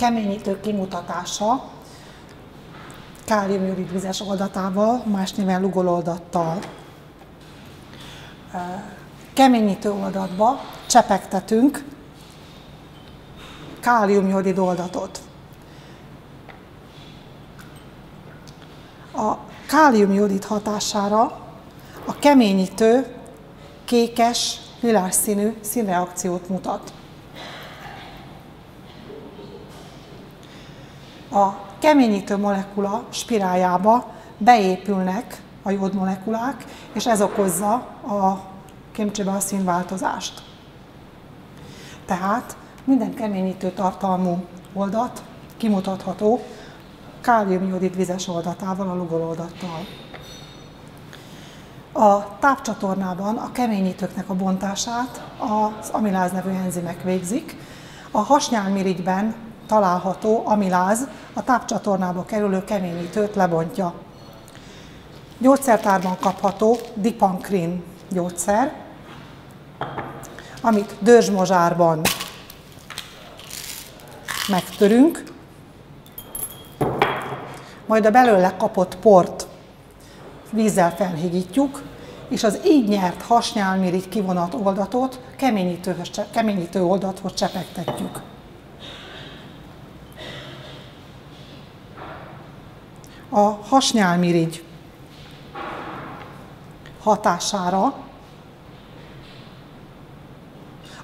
keményítő kimutatása káliumjorid vizes oldatával, más néven lugololdattal. Keményítő oldatba csepegtetünk káliumjorid oldatot. A káliumjorid hatására a keményítő kékes, lilás színű színreakciót mutat. A keményítő molekula spiráljába beépülnek a jódmolekulák, és ez okozza a kémcsőbe a színváltozást. Tehát minden keményítő tartalmú oldat kimutatható káliumjodid vizes oldatával, a lugol oldattal. A tápcsatornában a keményítőknek a bontását az amiláz nevű enzimek végzik. A hasnyálmirigyben található amiláz a tápcsatornába kerülő keményítőt lebontja. Gyógyszertárban kapható dipankrin gyógyszer, amit dörzsmozsárban megtörünk, majd a belőle kapott port vízzel felhigítjuk, és az így nyert hasnyálmirigy kivonat oldatot keményítő oldathoz csepegtetjük. A hasnyálmirigy hatására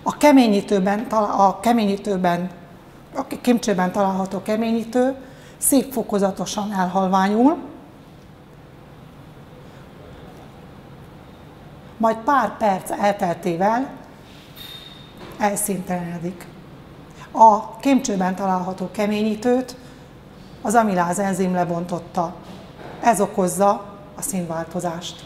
a keményítőben, a keményítőben, a kimcsőben található keményítő szép fokozatosan elhalványul, majd pár perc elteltével elszintelenedik. A kémcsőben található keményítőt az amiláz enzim lebontotta. Ez okozza a színváltozást.